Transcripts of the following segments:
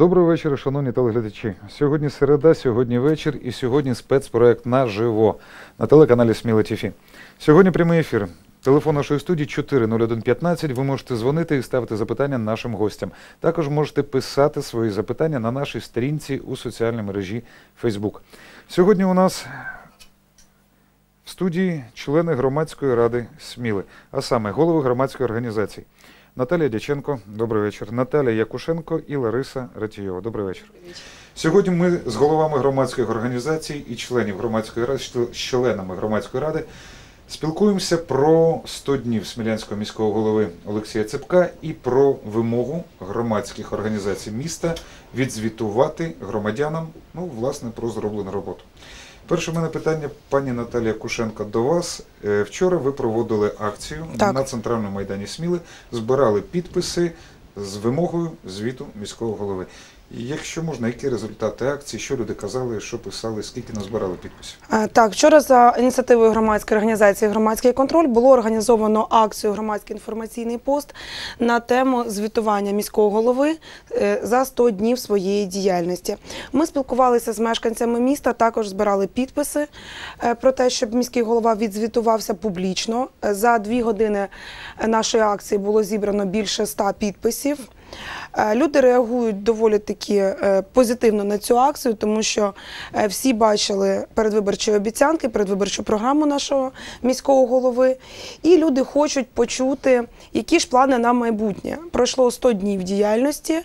Доброго вечора, шановні телеглядачі. Сьогодні середа, сьогодні вечір і сьогодні спецпроект наживо на телеканалі Сміла ТІФІ. Сьогодні прямий ефір. Телефон нашої студії 40115. Ви можете дзвонити і ставити запитання нашим гостям. Також можете писати свої запитання на нашій сторінці у соціальній мережі Facebook. Сьогодні у нас в студії члени громадської ради Сміли, а саме голови громадської організації. Наталія Дяченко, добрий вечір. Наталія Якушенко і Лариса Ратійова. Добрий вечір. Сьогодні ми з головами громадських організацій і членів громадської ради, з членами громадської ради спілкуємося про 100 днів Смілянського міського голови Олексія Цепка і про вимогу громадських організацій міста відзвітувати громадянам ну, власне, про зроблену роботу. Перше в мене питання, пані Наталія Кушенко, до вас. Е, Вчора ви проводили акцію Так. на центральному майдані Сміли, збирали підписи з вимогою звіту міського голови. Якщо можна, які результати акції, що люди казали, що писали, скільки назбирали підписів? Так, вчора за ініціативою громадської організації Громадський контроль було організовано акцію Громадський інформаційний пост на тему звітування міського голови е, за 100 днів своєї діяльності. Ми спілкувалися з мешканцями міста, також збирали підписи е, про те, щоб міський голова відзвітувався публічно. Е, За дві години нашої акції було зібрано більше 100 підписів. Е, Люди реагують доволі таки е, позитивно на цю акцію, тому що е, всі бачили передвиборчі обіцянки, передвиборчу програму нашого міського голови, і люди хочуть почути, які ж плани на майбутнє. Пройшло 100 днів діяльності.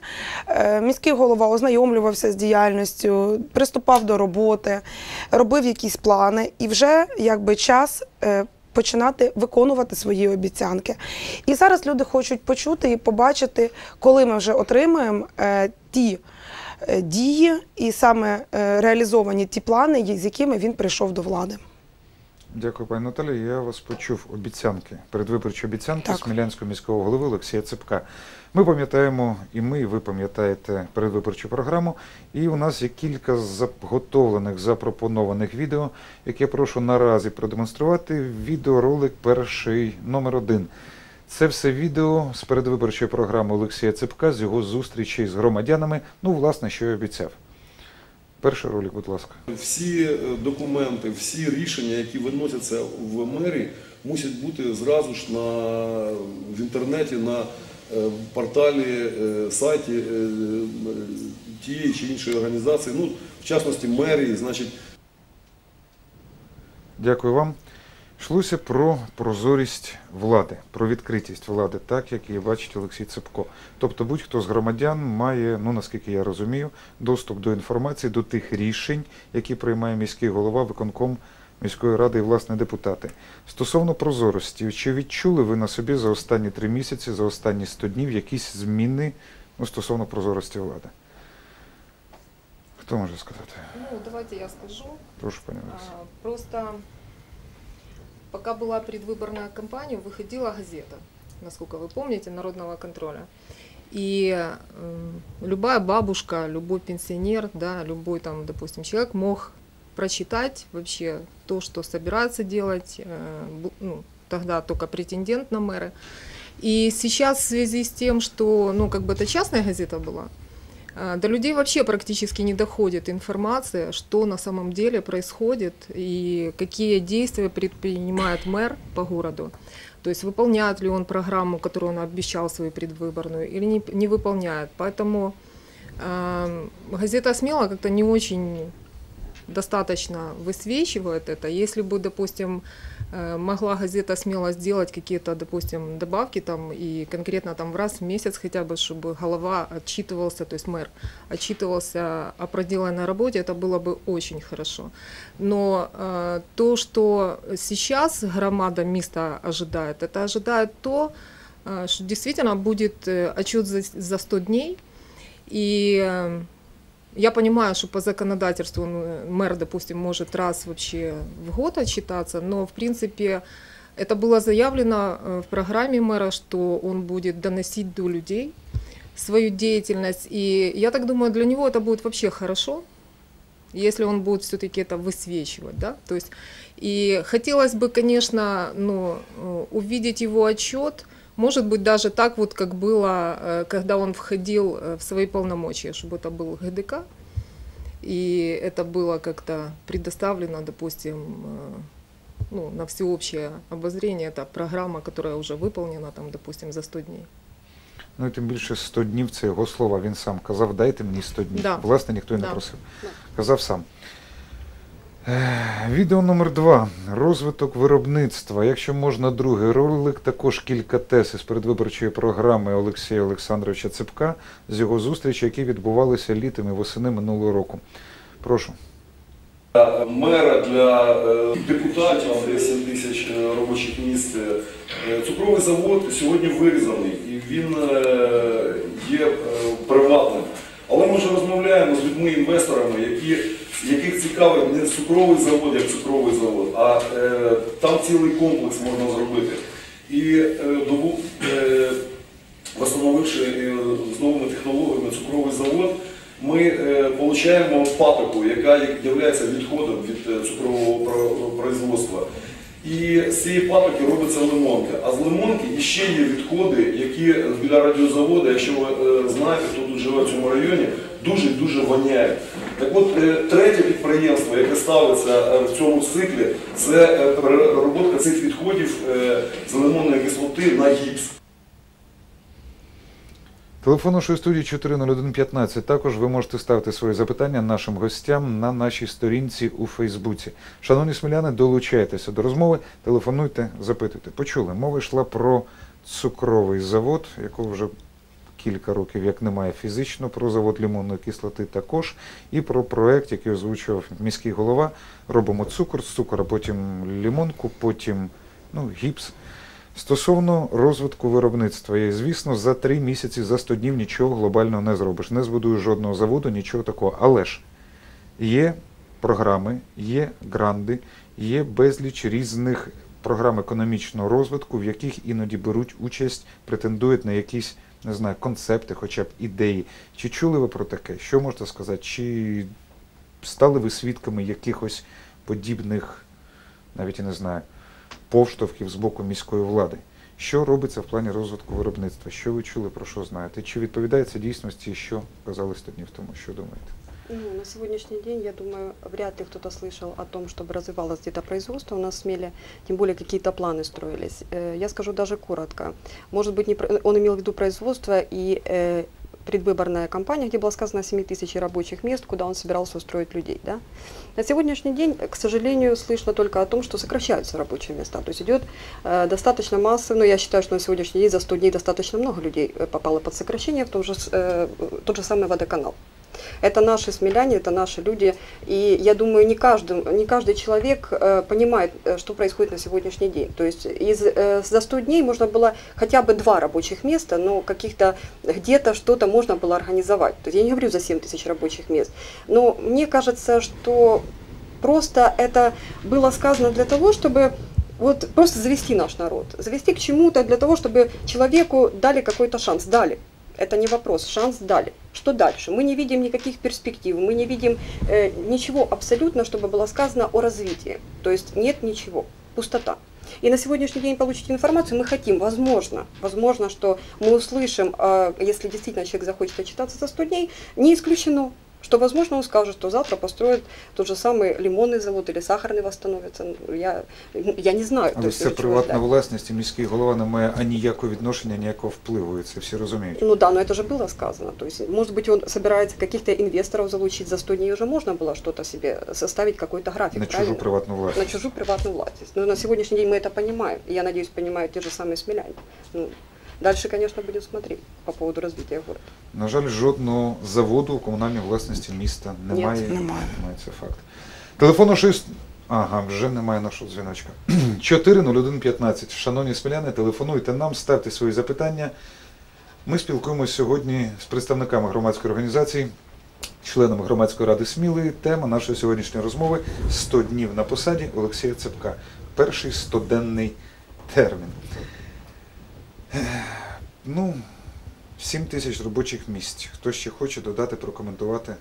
Міський голова ознайомлювався з діяльністю, приступав до роботи, робив якісь плани, і вже якби час. Починати виконувати свої обіцянки. І зараз люди хочуть почути і побачити, коли ми вже отримаємо е, ті е, дії і саме е, реалізовані ті плани, з якими він прийшов до влади. Дякую, пані Наталі. Я вас почув обіцянки, передвиборчі обіцянки Так. Смілянського міського голови Олексія Цепка. Ми пам'ятаємо, і ми, і ви пам'ятаєте передвиборчу програму. І у нас є кілька заготовлених, запропонованих відео, які я прошу наразі продемонструвати. Відеоролик перший, номер один. Це все відео з передвиборчої програми Олексія Цепка з його зустрічі з громадянами. Ну, власне, що й обіцяв. Перший ролик, будь ласка. Всі е, документи, всі рішення, які виносяться в мері, мусять бути зразу ж на, в інтернеті, на е, порталі, е, сайті тієї чи іншої організації, ну, в частності мерії, значить, Дякую вам. Йшлося про прозорість влади, про відкритість влади, так як її бачить Олексій Цепко. Тобто будь-хто з громадян має, ну наскільки я розумію, доступ до інформації, до тих рішень, які приймає міський голова, виконком міської ради і власне депутати. Стосовно прозорості, чи відчули ви на собі за останні три місяці, за останні 100 днів якісь зміни ну, стосовно прозорості влади? Хто може сказати? Ну, давайте я скажу. Прошу, пані Олексій. Просто пока была предвыборная кампания, выходила газета, насколько вы помните, Народного контроля. И м, любая бабушка, любой пенсионер, да, любой там, допустим, человек мог прочитать вообще то, что собирается делать, э, ну, тогда только претендент на мэра. И сейчас в связи с тем, что, ну, как бы это частная газета была, До людей вообще практически не доходит информация, что на самом деле происходит и какие действия предпринимает мэр по городу. То есть выполняет ли он программу, которую он обещал свою предвыборную, или не, не выполняет. Поэтому эм, газета «Смело» как-то не очень достаточно высвечивает это. Если бы, допустим, э, могла газета смело сделать какие-то, допустим, добавки там и конкретно там в раз в месяц хотя бы, чтобы голова отчитывался, то есть мэр отчитывался о проделанной работе, это было бы очень хорошо. Но э, то, что сейчас громада места ожидает, это ожидает то, э, что действительно будет э, отчет за, за 100 дней, и э, я понимаю, что по законодательству ну, мэр, допустим, может раз вообще в год отчитаться, но в принципе это было заявлено э, в программе мэра, что он будет доносить до людей свою деятельность. И я так думаю, для него это будет вообще хорошо, если он будет все-таки это высвечивать, да, то есть и хотелось бы, конечно, ну, э, увидеть его отчет Может быть, даже так вот, как было, э, когда он входил э, в свои полномочия, чтобы это был ГДК, и это было как-то предоставлено, допустим, э, ну, на всеобщее обозрение. Это программа, которая уже выполнена, там, допустим, за 100 дней. Ну і тим більше 100 днів це його слова. Він сам казав, дайте мені 100 днів. Да. Власне, ніхто і не Да. просив. Да. Казав сам. Е, Відео номер два. Розвиток виробництва. Якщо можна, другий ролик, також кілька тез із передвиборчої програми Олексія Олександровича Цепка з його зустрічі, які відбувалися літом і восени минулого року. Прошу. мера для е, депутатів, де 7 тисяч е, робочих місць. Е, Цукровий завод сьогодні вирізаний і він е, є е, приватним. Але ми вже розмовляємо з людьми-інвесторами, які, яких цікавить не цукровий завод як цукровий завод, а е, там цілий комплекс можна зробити. І е, добу, е, встановивши е, з новими технологіями цукровий завод, ми е, отримуємо папику, яка є відходом від е, цукрового производства. І з цієї папики робиться лимонка. А з лимонки ще є відходи, які біля радіозаводу, якщо ви е, знаєте, хто тут живе в цьому районі, дуже-дуже воняють. Так от, е, третє підприємство, яке ставиться е, в цьому циклі, це е, переробка цих відходів з лимонної кислоти на гіпс. Телефон нашої студії 40115. Також ви можете ставити свої запитання нашим гостям на нашій сторінці у Фейсбуці. Шановні сміляни, долучайтеся до розмови, телефонуйте, запитуйте. Почули, мова йшла про цукровий завод, якого вже кілька років як немає фізично, про завод лимонної кислоти також, і про проект, який озвучував міський голова. Робимо цукор, з цукора потім лимонку, потім ну, гіпс. Стосовно розвитку виробництва, і, звісно, за три місяці, за 100 днів нічого глобального не зробиш. Не збудуєш жодного заводу, нічого такого. Але ж є програми, є гранди, є безліч різних програм економічного розвитку, в яких іноді беруть участь, претендують на якісь, не знаю, концепти, хоча б ідеї. Чи чули ви про таке? Що можете сказати? Чи стали ви свідками якихось подібних, навіть я не знаю, повштовхів з боку міської влади. Що робиться в плані розвитку виробництва? Що ви чули, про що знаєте? Чи відповідає це дійсності, що казали сто днів тому? Що думаєте? Ну, на сегодняшний день, я думаю, вряд ли кто-то слышал о том, чтобы развивалось где-то производство у нас в Смеле, тем более какие-то планы строились. Э, Я скажу даже коротко. Может быть, не про- он имел в виду производство и э, предвыборная кампания, где было сказано 7 тысяч рабочих мест, куда он собирался устроить людей. Да? На сегодняшний день, к сожалению, слышно только о том, что сокращаются рабочие места. То есть идет э, достаточно массово, но я считаю, что на сегодняшний день за 100 дней достаточно много людей э, попало под сокращение, в том же, с- э, тот же самый водоканал. Это наши смеляне, это наши люди. И я думаю, не каждый, не каждый человек э, понимает, э, что происходит на сегодняшний день. То есть из, э, за 100 дней можно было хотя бы два рабочих места, но каких-то где-то что-то можно было организовать. То есть я не говорю за 7 тысяч рабочих мест. Но мне кажется, что просто это было сказано для того, чтобы вот просто завести наш народ, завести к чему-то для того, чтобы человеку дали какой-то шанс, дали. Это не вопрос, шанс дали. Что дальше? Мы не видим никаких перспектив, мы не видим э, ничего абсолютно, чтобы было сказано о развитии. То есть нет ничего, пустота. И на сегодняшний день получить информацию мы хотим, возможно, возможно, что мы услышим, э, если действительно человек захочет отчитаться за 100 дней, не исключено, что, возможно, он скажет, что завтра построят тот же самый лимонный завод или сахарный восстановится. Ну, Я, я не знаю. то Але есть це чего приватна ждать. власність, і міський голова не має аніякого відношення, ніякого впливу, і це всі розуміють. Ну да, но это же было сказано. То есть, может быть, он собирается каких-то инвесторов залучить за 100 дней, уже можно было что-то себе составить, какой-то график, На чужу правильно? приватну На власність. чужую приватную власть. Но на сегодняшний день мы это понимаем. И я надеюсь, понимают те же самые смеляне. Ну, дальше, конечно, будем смотреть по поводу развития города. На жаль, жодного заводу у комунальній власності міста немає. Ні, немає. Немає, це факт. Телефон 6... Ага, вже немає нашого дзвіночка. 40115. Шановні сміляни, телефонуйте нам, ставте свої запитання. Ми спілкуємося сьогодні з представниками громадської організації, членами громадської ради Сміли. Тема нашої сьогоднішньої розмови 100 днів на посаді Олексія Цепка. Перший 100-денний термін. Ех, Ну, 7 тисяч робочих місць. Хто ще хоче додати, прокоментувати?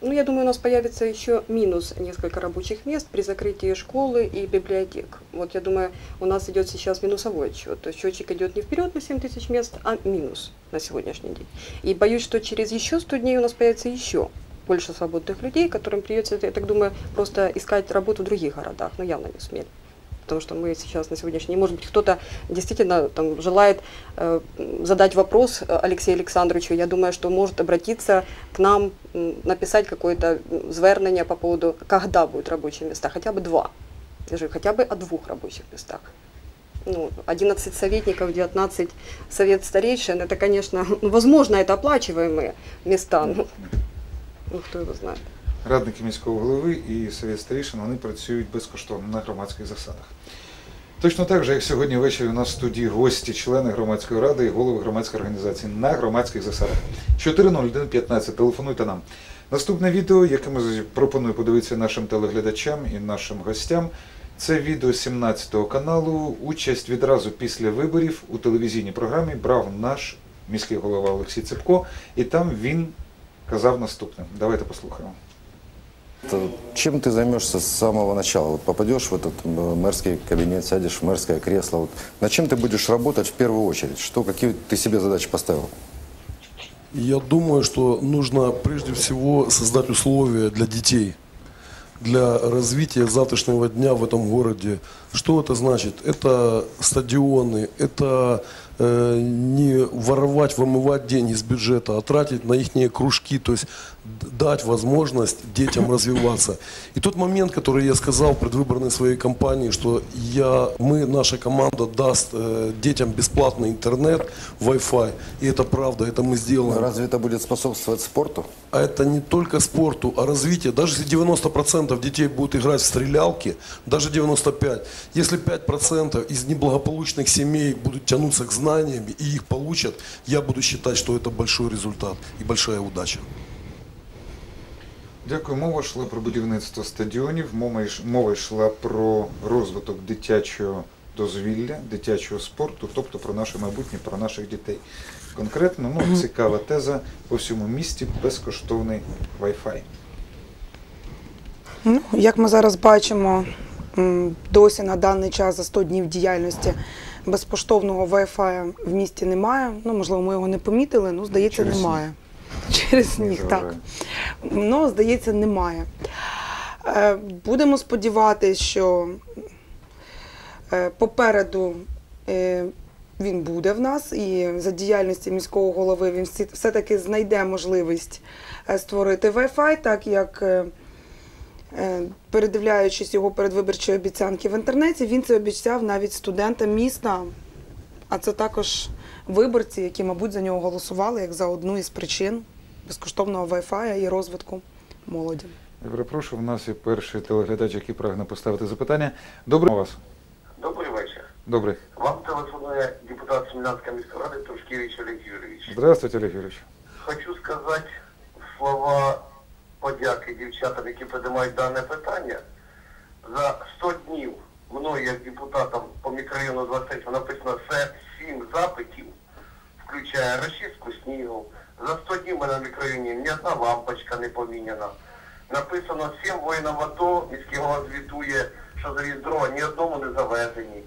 Ну, я думаю, у нас появится еще минус несколько рабочих мест при закрытии школы и библиотек. Вот я думаю, у нас идет сейчас минусовой отчет. То есть счетчик идет не вперед на 7 тысяч мест, а минус на сегодняшний день. И боюсь, что через еще 100 дней у нас появится еще больше свободных людей, которым придется, я так думаю, просто искать работу в других городах, но явно не смели. Потому что мы сейчас на сегодняшний день, может быть, кто-то действительно там, желает э, задать вопрос Алексею Александровичу, я думаю, что может обратиться к нам, написать какое-то звернення по поводу, когда будут рабочие места, хотя бы два, даже хотя бы о двух рабочих местах. Ну, 11 советников, 19 совет старейшин, это, конечно, возможно, это оплачиваемые места, ну, ну кто его знает. Радники міського голови і совет старішин вони працюють безкоштовно на громадських засадах. Точно так же, як сьогодні ввечері у нас в студії гості, члени громадської ради і голови громадської організації на громадських засадах. 40115, телефонуйте нам. Наступне відео, яке ми пропоную подивитися нашим телеглядачам і нашим гостям, це відео 17 каналу. Участь відразу після виборів у телевізійній програмі брав наш міський голова Олексій Цепко, і там він казав наступне. Давайте послухаємо. Чем ты займешься с самого начала? Вот попадешь в этот э, мэрский кабинет, сядешь в мэрское кресло. Вот над чем ты будешь работать в первую очередь? Что, какие ты себе задачи поставил? Я думаю, что нужно прежде всего создать условия для детей, для развития завтрашнего дня в этом городе. Что это значит? Это стадионы, это э, не воровать, вымывать деньги из бюджета, а тратить на их кружки, то есть дать возможность детям развиваться. И тот момент, который я сказал в предвыборной своей кампании, что я, мы, наша команда даст э, детям бесплатный интернет, Wi-Fi, и это правда, это мы сделаем. Разве это будет способствовать спорту? А это не только спорту, а развитие. Даже если 90% детей будут играть в стрелялки, даже 95%, если 5% из неблагополучных семей будут тянуться к знаниям и их получат, я буду считать, что это большой результат и большая удача. Дякую. Мова йшла про будівництво стадіонів, мова йш- мова йшла про розвиток дитячого дозвілля, дитячого спорту, тобто про наше майбутнє, про наших дітей. Конкретно, ну, цікава теза по всьому місті безкоштовний Wi-Fi. Ну, як ми зараз бачимо, досі на даний час за 100 днів діяльності безкоштовного Wi-Fi в місті немає. Ну, можливо, ми його не помітили, ну, здається, Через немає. Через Не сніг, так. Ну, здається, немає. Е, Будемо сподіватися, що е, попереду е, він буде в нас, і за діяльності міського голови він все-таки знайде можливість створити Wi-Fi, так як. Передивляючись його передвиборчі обіцянки в інтернеті, він це обіцяв навіть студентам міста. А це також виборці, які, мабуть, за нього голосували як за одну із причин безкоштовного Wi-Fi і розвитку молоді. Я перепрошую, в нас є перший телеглядач, який прагне поставити запитання. Доброго вас. Добрий вечір. Добрий. Вам телефонує депутат Смілянської міської ради Тушкевич Олег Юрійович. Здравствуйте, Олег Юрійович. Хочу сказати слова подяки дівчатам, які піднімають дане питання. За 100 днів мною як депутатом по мікрорайону 20 написано все 7 запитів, включає розчистку снігу. За 100 днів мене в мікрорайоні ні одна лампочка не поміняна. Написано всім воїнам АТО, міський голова звітує, що зареєстровано, ні одному не завезені.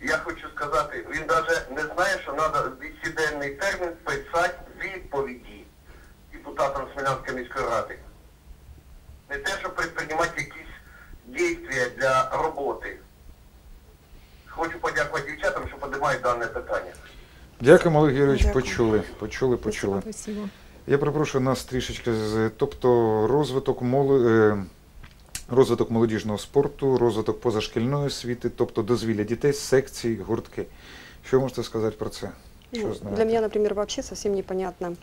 Я хочу сказати, він навіть не знає, що треба 200-денний термін писати відповіді депутатам Смілянської міської ради. Не те, щоб предприймати якісь дії для роботи. Хочу подякувати дівчатам, що піднімають дане питання. Дякуємо, Олег Юрійович. Дякую. Почули, почули, почули. Спасибо. Я перепрошую нас трішечки з тобто розвиток е, розвиток молодіжного спорту, розвиток позашкільної освіти, тобто дозвілля дітей, секції, гуртки. Що ви можете сказати про це? Ну? Для меня, например, вообще совсем непонятно.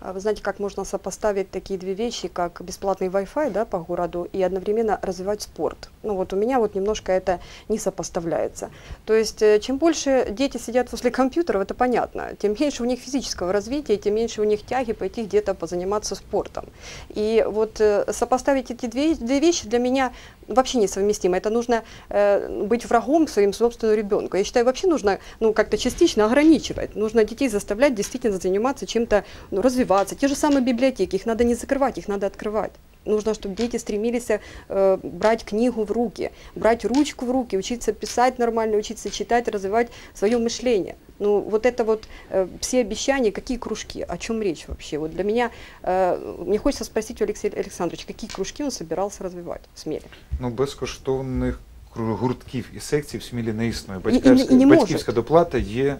А Вы знаете, как можно сопоставить такие две вещи, как бесплатный Wi-Fi да, по городу и одновременно развивать спорт? Ну вот у меня вот немножко это не сопоставляется. То есть э, чем больше дети сидят возле компьютеров, это понятно, тем меньше у них физического развития, тем меньше у них тяги пойти где-то позаниматься спортом. И вот э, сопоставить эти две, две вещи для меня вообще несовместимо. Это нужно э, быть врагом своим собственному ребенку. Я считаю, вообще нужно ну, как-то частично ограничивать. Нужно детей заставлять действительно заниматься чем-то, ну, развиваться. Те же самые библиотеки, их надо не закрывать, их надо открывать. Нужно, чтобы дети стремились э, брать книгу в руки, брать ручку в руки, учиться писать нормально, учиться читать, развивать свое мышление. Ну, вот это вот э, все обещания, какие кружки, о чем речь вообще? Вот для меня, э, мне хочется спросить у Алексея Александровича, какие кружки он собирался развивать в Смеле? Ну, безкоштовних кру- гуртків і секцій в Смілі не існує. І- і не- Батьківська, і не батьківська може. доплата є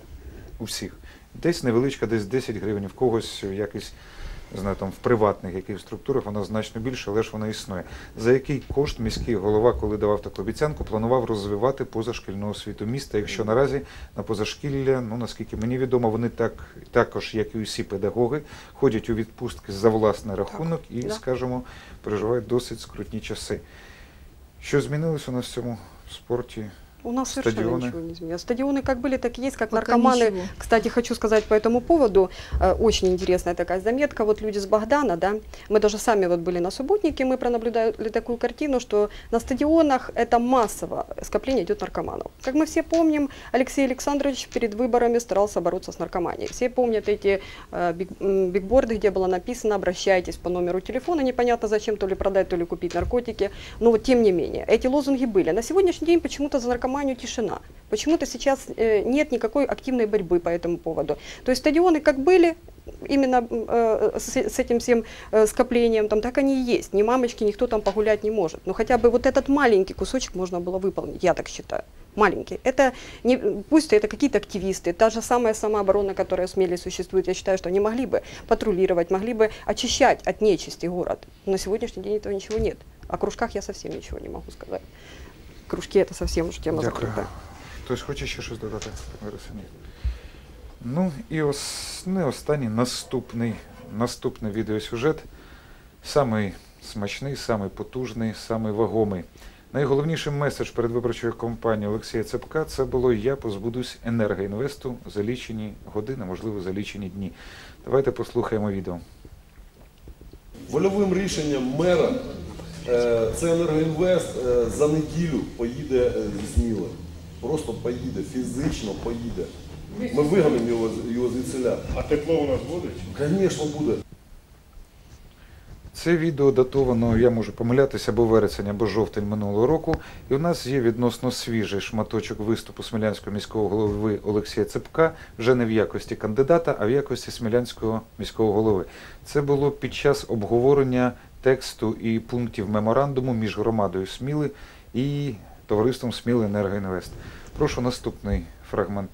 у всіх. Десь невеличка, десь 10 гривень, в когось якийсь, не знаю, там в приватних якихось структурах вона значно більше, але ж вона існує. За який кошт міський голова, коли давав таку обіцянку, планував розвивати позашкільну освіту міста, якщо наразі на позашкілля, ну наскільки мені відомо, вони так також, як і усі педагоги, ходять у відпустки за власний рахунок і, скажімо, переживають досить скрутні часи. Що змінилось у нас в цьому спорті? У нас совершенно Стадионы. ничего не изменилось. Стадионы как были, так и есть, как Пока наркоманы. ничего. Кстати, хочу сказать по этому поводу, э, очень интересная такая заметка. Вот люди с Богдана, да, мы даже сами вот были на субботнике, мы пронаблюдали такую картину, что на стадионах это массово скопление идет наркоманов. Как мы все помним, Алексей Александрович перед выборами старался бороться с наркоманией. Все помнят эти э, биг- бигборды, где было написано «обращайтесь по номеру телефона», непонятно зачем, то ли продать, то ли купить наркотики. Но вот тем не менее, эти лозунги были. На сегодняшний день почему-то за наркоманию тишина. Почему-то сейчас э, нет никакой активной борьбы по этому поводу. То есть стадионы как были, именно э, с, с этим всем э, скоплением, там так они и есть. Ни мамочки, никто там погулять не может. Но хотя бы вот этот маленький кусочек можно было выполнить, я так считаю. Маленький. Это не, пусть это какие-то активисты, та же самая самооборона, которая в Смеле существует, я считаю, что они могли бы патрулировать, могли бы очищать от нечисти город. Но на сегодняшний день этого ничего нет. О кружках я совсем ничего не могу сказать. Кружки это совсем уже тема Дякую. закрыта. Хтось хоче ще щось додати? Ні. Ну і ос... не останній наступний, наступний відеосюжет. Самий смачний, самий потужний, самий вагомий. Найголовніший меседж передвиборчої кампанії Олексія Цепка це було Я позбудусь енергоінвесту за лічені години, можливо, за лічені дні. Давайте послухаємо відео. Вольовим рішенням мера це енергоінвест е, за неділю поїде е, з Сміли. Просто поїде, фізично поїде. Ми виганемо його, з- його звідсиля. А тепло у нас буде? Звісно, буде. Це відео датовано, я можу помилятися, або вересень, або жовтень минулого року. І у нас є відносно свіжий шматочок виступу Смілянського міського голови Олексія Цепка, вже не в якості кандидата, а в якості Смілянського міського голови. Це було під час обговорення тексту і пунктів меморандуму між громадою Сміли і товариством Сміли Енергоінвест. Прошу наступний фрагмент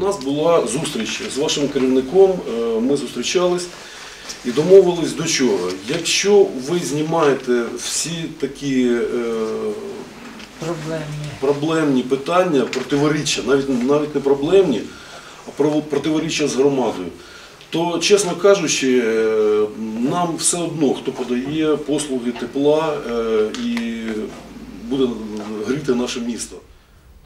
У нас була зустріч з вашим керівником, е, ми зустрічались і домовились до чого. Якщо ви знімаєте всі такі е, проблемні. проблемні питання, противоріччя, навіть, навіть не проблемні, а про- противоріччя з громадою, то, чесно кажучи, е, нам все одно, хто подає послуги тепла е, і буде гріти наше місто.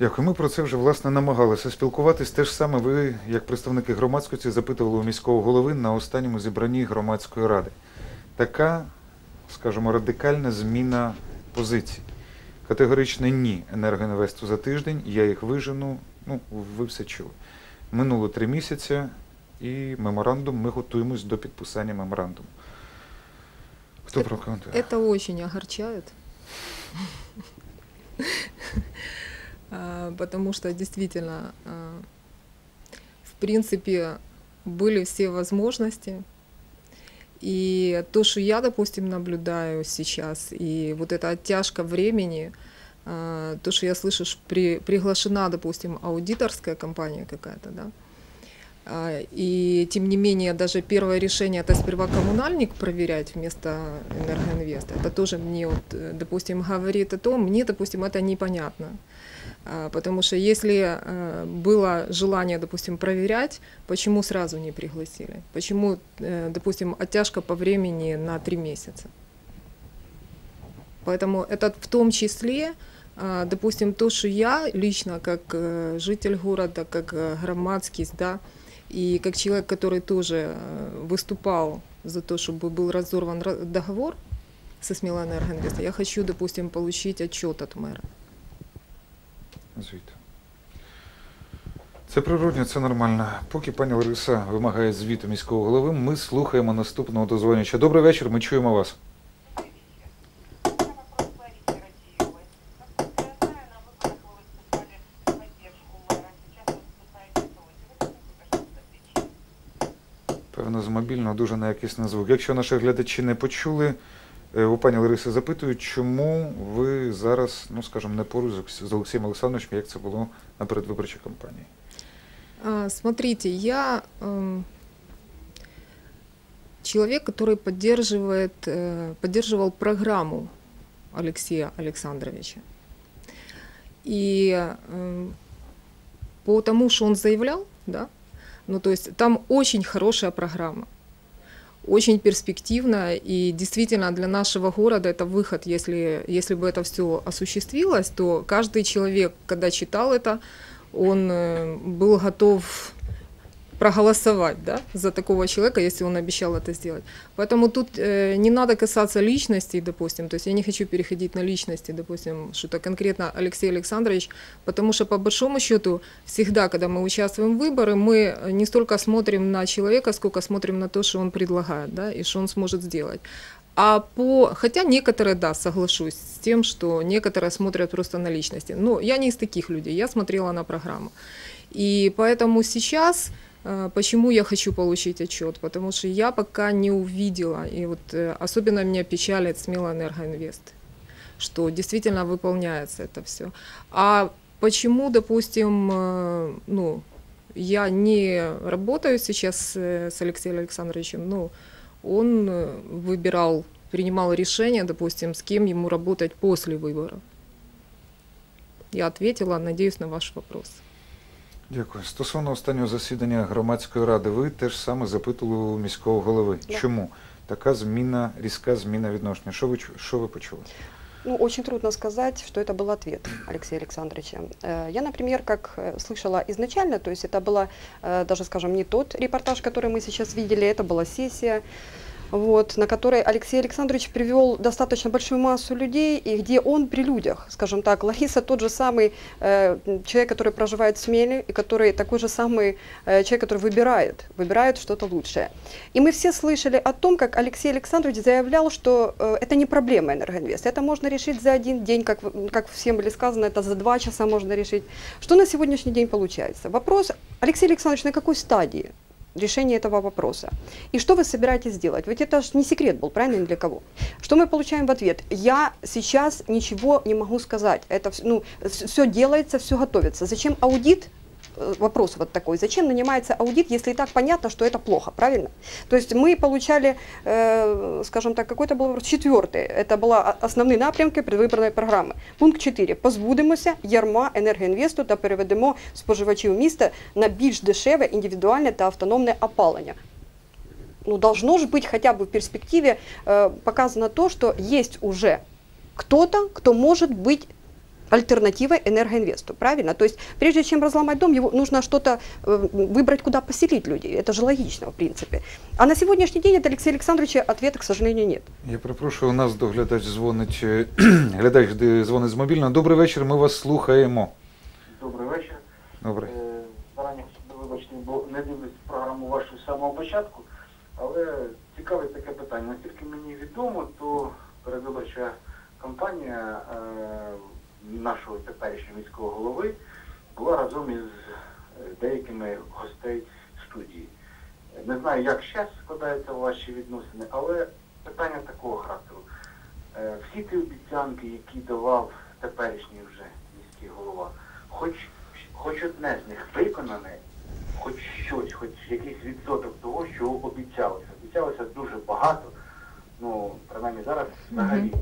Дякую. Ми про це вже власне намагалися спілкуватись. Те ж саме ви, як представники громадськості, запитували у міського голови на останньому зібранні громадської ради. Така, скажімо, радикальна зміна позицій. Категоричне ні енергоінвесту за тиждень, я їх вижену. Ну, ви все чули. Минуло три місяці, і меморандум, ми готуємось до підписання меморандуму. Хто прокоментує? Это очень огорчает. А, Потому что действительно, а, в принципе, были все возможности. И то, что я, допустим, наблюдаю сейчас, и вот эта оттяжка времени, а, то, что я слышу, что при, приглашена, допустим, аудиторская компания какая-то, да, а, и тем не менее, даже первое решение это сперва коммунальник проверять вместо энергоинвеста. Это тоже мне, вот, э, допустим, говорит о том, мне, допустим, это непонятно. А, Потому что если э, было желание, допустим, проверять, почему сразу не пригласили? Почему, э, допустим, оттяжка по времени на три месяца? Поэтому это в том числе, а, допустим, то, что я лично, как житель города, как громадский, да, и как человек, который тоже э, выступал за то, чтобы был разорван ра- договор со Смелоэнергоинвеста, я хочу, допустим, получить отчет от мэра. Звіт. Це природньо, це нормально. Поки пані Лариса вимагає звіту міського голови, ми слухаємо наступного дозвонювача. Добрий вечір, ми чуємо вас. з мобільного дуже неякісний звук. Якщо наші глядачі не почули, е, у пані Лариси запитують, чому ви зараз, ну скажімо, не поруч з Олекс- з Олексієм Олександровичем, як це було на передвиборчій кампанії. А, Смотрите, я эм, человек, который поддерживает, э, поддерживал программу Алексея Александровича. И эм, по тому, что он заявлял, да, ну то есть там очень хорошая программа, очень перспективная, и действительно для нашего города это выход, если, если бы это все осуществилось, то каждый человек, когда читал это, он э, был готов проголосовать да, за такого человека, если он обещал это сделать. Поэтому тут э, не надо касаться личностей, допустим, то есть я не хочу переходить на личности, допустим, что-то конкретно Алексей Александрович, потому что по большому счету всегда, когда мы участвуем в выборы, мы не столько смотрим на человека, сколько смотрим на то, что он предлагает, да, и что он сможет сделать. А по, хотя некоторые, да, соглашусь с тем, что некоторые смотрят просто на личности. Но я не из таких людей, я смотрела на программу. И поэтому сейчас, э, почему я хочу получить отчет, потому что я пока не увидела, и вот э, особенно меня печалит смело энергоинвест, что действительно выполняется это все. А почему, допустим, э, ну, я не работаю сейчас э, с Алексеем Александровичем, ну, он э, выбирал, принимал решение, допустим, с кем ему работать после выборов. Я ответила, надеюсь, на ваш вопрос. Дякую. Стосовно останнього засідання громадської ради, ви теж саме запитували у міського голови. Да. Чому така зміна, різка зміна відношення? Що ви чу- що ви почули? Ну, очень трудно сказать, что это был ответ Алексея Александровича. Э, Я, например, как э, слышала изначально, то есть это была э, даже, скажем, не тот репортаж, который мы сейчас видели, это была сессия, вот, на которой Алексей Александрович привел достаточно большую массу людей, и где он при людях, скажем так, Лариса тот же самый э, человек, который проживает в Смеле, и который такой же самый э, человек, который выбирает, выбирает что-то лучшее. И мы все слышали о том, как Алексей Александрович заявлял, что э, это не проблема Энергоинвест, это можно решить за один день, как, как всем были сказано, это за два часа можно решить. Что на сегодняшний день получается? Вопрос, Алексей Александрович, на какой стадии решения этого вопроса? И что вы собираетесь делать? Ведь это же не секрет был, правильно, ни для кого. Что мы получаем в ответ? Я сейчас ничего не могу сказать. Это вс- ну, все делается, все готовится. Зачем аудит? Э, Вопрос вот такой. Зачем нанимается аудит, если и так понятно, что это плохо, правильно? То есть мы получали, э, скажем так, какой-то был вопрос, четвертый. Это була о- основні напрямки предвиборної програми. Пункт 4. Позбудемося ярма енергоінвесту та переведемо споживачів міста на більш дешеве, індивідуальне та автономне опалення. Ну, должно же быть хотя бы в перспективе э, показано то, что есть уже кто-то, кто может быть альтернативой энергоинвесту, правильно? То есть прежде чем разломать дом, его нужно что-то э, выбрать, куда поселить людей. Это же логично, в принципе. А на сегодняшний день от Алексея Александровича ответа, к сожалению, нет. Я перепрошую, у нас до глядач дзвонить е, глядач де дзвонить з мобільного. Добрий вечір, ми вас слухаємо. Добрий вечір. Добре. Е, Зарані хочу вибачте, бо не дивлюсь програму вашу з самого початку, але цікаве таке питання. Наскільки мені відомо, то передвиборча кампанія е, нашого теперішнього міського голови була разом із е, деякими гостей студії. Не знаю, як зараз складаються ваші відносини, але питання такого характеру. Е, Всі ті обіцянки, які давав теперішній вже міський голова, хоч, хоч одне з них виконане, хоч щось, хоч якийсь відсоток того, що обіцялося. Обіцялося дуже багато. Ну, принаймні зараз взагалі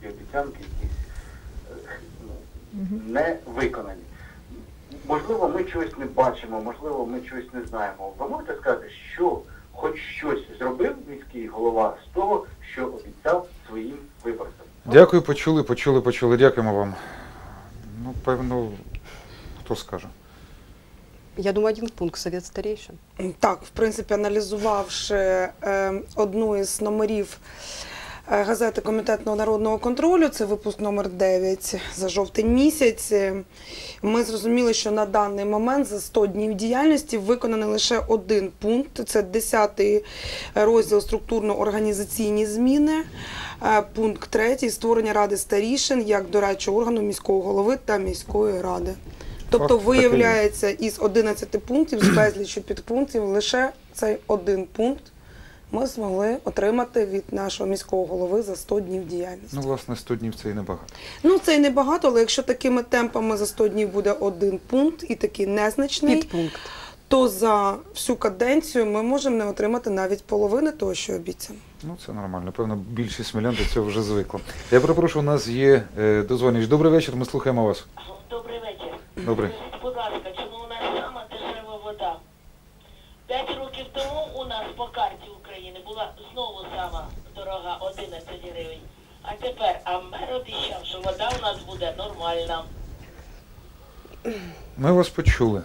ці обіцянки якісь не виконані. Можливо, ми чогось не бачимо, можливо, ми чогось не знаємо. Ви можете сказати, що хоч щось зробив міський голова з того, що обіцяв своїм виборцям? Дякую, почули, почули, почули. Дякуємо вам. Ну, певно, хто скаже. Я думаю, один пункт совет старейшин. Так, в принципі, аналізувавши е, одну із номерів газети Комітетного народного контролю, це випуск номер 9 за жовтень місяць. е, Ми зрозуміли, що на даний момент за 100 днів діяльності виконаний лише один пункт. Це 10 розділ структурно-організаційні зміни. Е, Пункт 3 створення ради старішин як дорадчого органу міського голови та міської ради. Тобто виявляється із 11 пунктів з безліччю підпунктів лише цей один пункт ми змогли отримати від нашого міського голови за 100 днів діяльності. Ну, власне, 100 днів це і небагато. Ну, це і небагато, але якщо такими темпами за 100 днів буде один пункт і такий незначний, Підпункт. то за всю каденцію ми можемо не отримати навіть половини того, що обіцяно. Ну, це нормально. Певно, більшість смілян до цього вже звикла. Я перепрошую, у нас є е, дозвонювач. Добрий вечір, ми слухаємо вас. Добрий вечір. Добрий. Скажіть, будь ласка, чому у нас сама дешева вода? П'ять років тому у нас по карті була знову сама дорога 11 гривень. А тепер, а мер обіцяв, що вода у нас буде нормальна. Ми вас почули.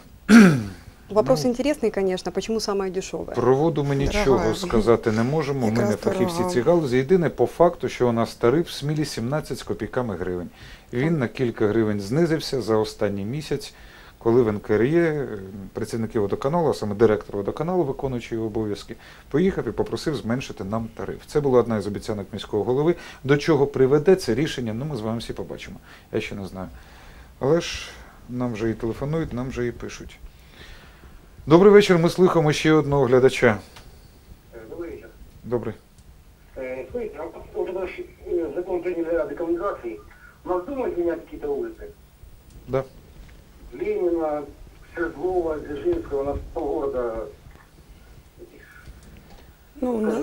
Вопрос Ну. интересный, конечно, почему самое дешевое? Про воду ми нічого Дорога. сказати не можемо. Ми не фахівці ці галузі. Єдине по факту, що у нас тариф в Смілі 17 з копійками гривень. Він на кілька гривень знизився за останній місяць, коли в НКРЄ е, працівники водоканалу, а саме директор водоканалу, виконуючий його обов'язки, поїхав і попросив зменшити нам тариф. Це була одна із обіцянок міського голови. До чого приведе це рішення, ну ми з вами всі побачимо. Я ще не знаю. Але ж нам вже і телефонують, нам вже і пишуть. Добрий вечір, ми слухаємо ще одного глядача. Добрый вечер. Добрий. Э, Смотрите, а вот наш э, закон приняли о рекомендации. У нас думают менять какие-то улицы? Да. Ленина, Свердлова, Дзержинского, у нас полгорода Ну, да.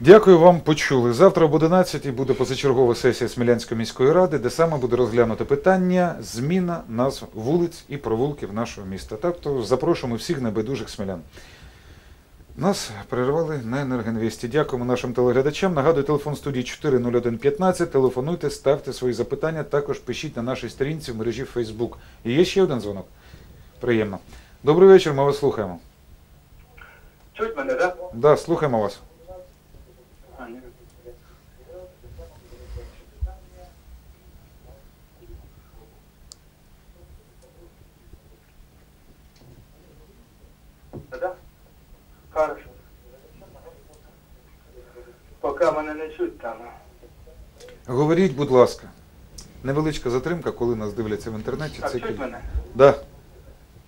Дякую вам, почули. Завтра об 11 буде позачергова сесія Смілянської міської ради, де саме буде розглянуто питання зміна назв вулиць і провулків нашого міста. Тобто запрошуємо всіх небайдужих смілян. Нас перервали на енергоінвесті. Дякуємо нашим телеглядачам. Нагадую, телефон студії 40115. Телефонуйте, ставте свої запитання. Також пишіть на нашій сторінці в мережі Facebook. І є ще один дзвонок. Приємно. Добрий вечір, ми вас слухаємо. Чуть мене, да? Да, слухаємо вас. А, ні. Да? Хорошо. Поки мене не чуть там. Говоріть, будь ласка. Невеличка затримка, коли нас дивляться в інтернеті. А Це чуть кіль- мене? Да.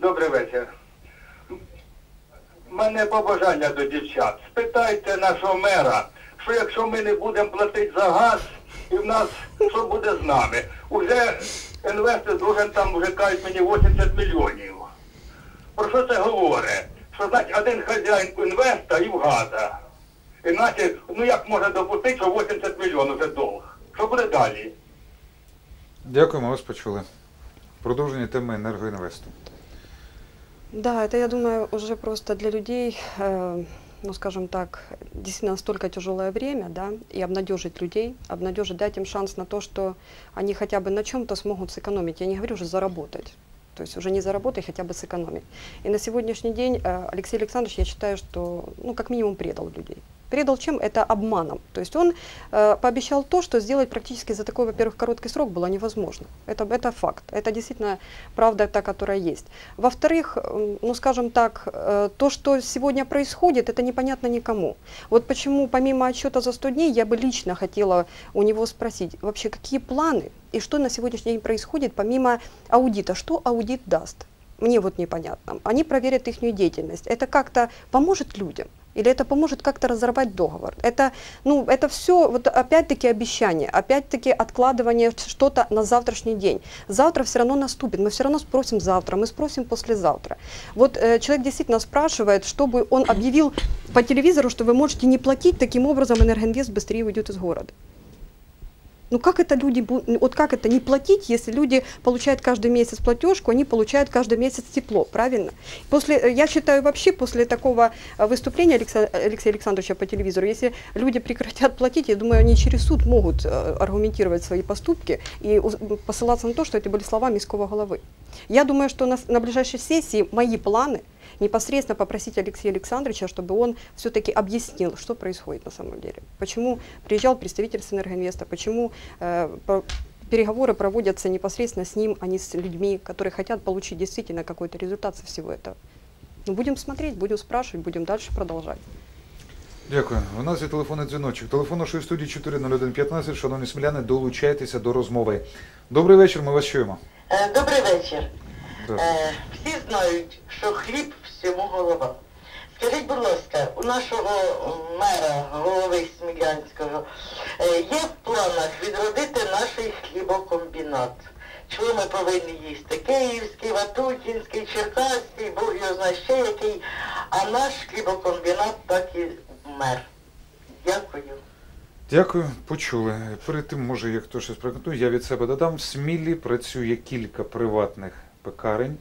Добрий вечір. У мене побажання до дівчат. Спитайте нашого мера, що якщо ми не будемо платити за газ, і в нас що буде з нами? Уже інвестор должен там вже кажуть мені 80 мільйонів. Про що це говорить? Що значить один хазяїн інвеста і в газа. Іначе, ну як можна допустити, що 80 мільйонів це долг? Що буде далі? Дякуємо, вас почули. Продовження теми енергоінвесту. Да, это, я думаю, уже просто для людей, э, ну, скажем так, действительно настолько тяжелое время, да, и обнадежить людей, обнадежить, дать им шанс на то, что они хотя бы на чем-то смогут сэкономить. Я не говорю уже заработать. То есть уже не заработать, хотя бы сэкономить. И на сегодняшний день э, Алексей Александрович, я считаю, что, ну, как минимум предал людей. Предал чем? Это обманом. То есть он э, пообещал то, что сделать практически за такой, во-первых, короткий срок было невозможно. Это, это факт. Это действительно правда та, которая есть. Во-вторых, м, ну скажем так, э, то, что сегодня происходит, это непонятно никому. Вот почему помимо отчета за 100 дней я бы лично хотела у него спросить, вообще какие планы и что на сегодняшний день происходит помимо аудита, что аудит даст? Мне вот непонятно. Они проверят их деятельность. Это как-то поможет людям? Или это поможет как-то разорвать договор? Это, ну, это все, вот опять-таки обещание, опять-таки откладывание что-то на завтрашний день. Завтра все равно наступит, мы все равно спросим завтра, мы спросим послезавтра. Вот э, человек действительно спрашивает, чтобы он объявил по телевизору, что вы можете не платить, таким образом Энергоинвест быстрее уйдет из города. Ну как это люди, бу- ну, вот как это не платить, если люди получают каждый месяц платежку, они получают каждый месяц тепло, правильно? После, э, я считаю вообще после такого э, выступления Алекса- Алексея Александровича по телевизору, если люди прекратят платить, я думаю, они через суд могут э, аргументировать свои поступки и уз- м, посылаться на то, что это были слова міського головы. Я думаю, что на, с- на ближайшей сессии мои планы непосредственно попросить Алексея Александровича, чтобы он все-таки объяснил, что происходит на самом деле. Почему приезжал представитель с Энергоинвеста, почему э, по- переговоры проводятся непосредственно с ним, а не с людьми, которые хотят получить действительно какой-то результат со всего этого. Ну, будем смотреть, будем спрашивать, будем дальше продолжать. Дякую. У нас є телефонний дзвіночок. Телефон нашої студії 40115. Шановні сміляни, долучайтеся до розмови. Добрий вечір, ми вас чуємо. Е, Добрий вечір. Е, Всі знають, що хліб всьому голова. Скажіть, будь ласка, у нашого мера, голови Смілянського, е, є в планах відродити наш хлібокомбінат? Чого ми повинні їсти? Київський, Ватутінський, Черкаський, Бог його знає ще який, а наш хлібокомбінат так і вмер. Дякую. Дякую, почули. Перед тим, може, як хто щось прокоментує, я від себе додам. В Смілі працює кілька приватних пекарень.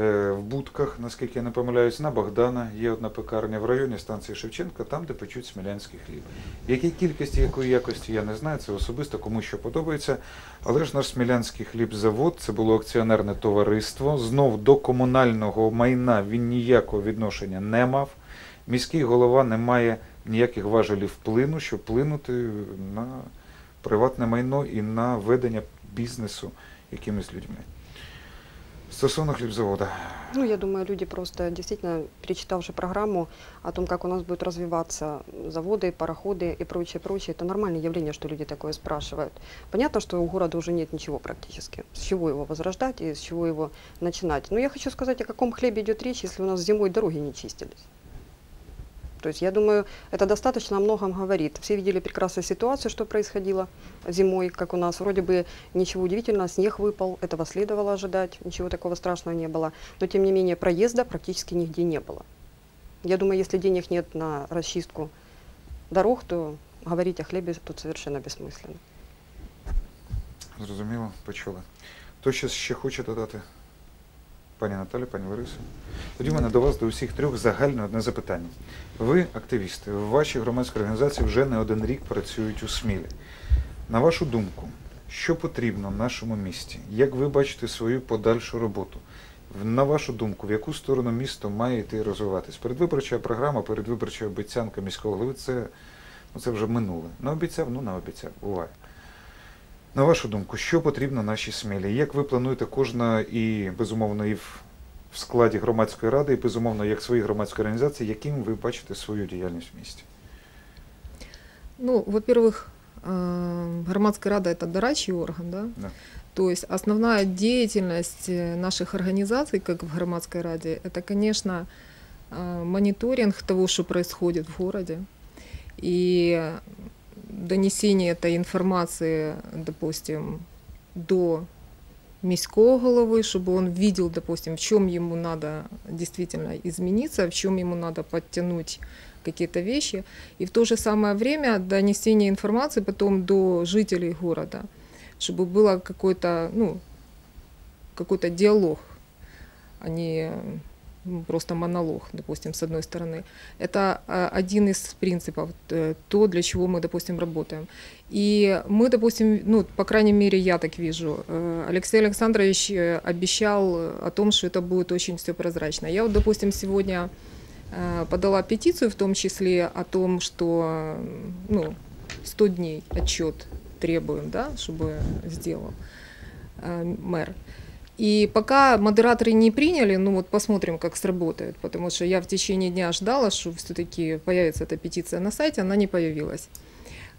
Е, В будках, наскільки я не помиляюсь, на Богдана є одна пекарня в районі станції Шевченка, там, де печуть смілянський хліб. В якій кількості, якої якості, я не знаю, це особисто кому що подобається. Але ж наш смілянський хлібзавод це було акціонерне товариство. Знов до комунального майна він ніякого відношення не мав. Міський голова не має ніяких важелів вплину, щоб вплинути на приватне майно і на ведення бізнесу якимись людьми. Стосовно хлібзавода. Ну, я думаю, люди просто действительно, перечитавши программу о том, как у нас будут развиваться заводы, пароходы и прочее, прочее, это нормальное явление, что люди такое спрашивают. Понятно, что у города уже нет ничего практически. С чего его возрождать и с чего его начинать. Но я хочу сказать, о каком хлебе идет речь, если у нас зимой дороги не чистились. То есть, я думаю, это достаточно о многом говорит. Все видели прекрасно ситуацию, что происходило зимой, как у нас. Вроде бы ничего удивительного, снег выпал, этого следовало ожидать, ничего такого страшного не было. Но, тем не менее, проезда практически нигде не было. Я думаю, если денег нет на расчистку дорог, то говорить о хлебе тут совершенно бессмысленно. Зрозуміло, почули. Хто щось ще хоче додати? Пані Наталі, пані Ларисо. Тоді в мене до вас, до усіх трьох, загальне одне запитання. Ви активісти, в вашій громадській організації вже не один рік працюють у Смілі. На вашу думку, що потрібно нашому місті? Як ви бачите свою подальшу роботу? На вашу думку, в яку сторону місто має йти розвиватись? Передвиборча програма, передвиборча обіцянка міського голови це, ну, це вже минуле. Не обіцяв, ну не обіцяв, буває. На вашу думку, що потрібно нашій смілі? Як ви плануєте кожна і безумовно і в, в складі громадської ради, і безумовно як свої громадської організації, яким ви бачите свою діяльність в місті? Ну, во-первых, э, громадская рада – это дорадчий орган, да? Да. То есть основная деятельность э, наших организаций, как в громадской раде, это, конечно, э, мониторинг того, что происходит в городе, и донесение этой информации, допустим, до міського голови, чтобы он видел, допустим, в чем ему надо действительно измениться, в чем ему надо подтянуть какие-то вещи, и в то же самое время донесение информации потом до жителей города, чтобы было какой-то, ну, какой-то диалог, а не м, просто монолог, допустим, с одной стороны. Это а, один из принципов, э, то, для чего мы, допустим, работаем. И мы, допустим, ну, по крайней мере, я так вижу, э, Алексей Александрович э, обещал о том, что это будет очень все прозрачно. Я вот, допустим, сегодня э, подала петицию в том числе о том, что м, ну, 100 дней отчет требуем, да, чтобы сделал э, мэр. И пока модераторы не приняли, ну вот посмотрим, как сработает, потому что я в течение дня ждала, что все-таки появится эта петиция на сайте, она не появилась.